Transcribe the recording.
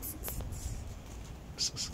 S-s-s-s.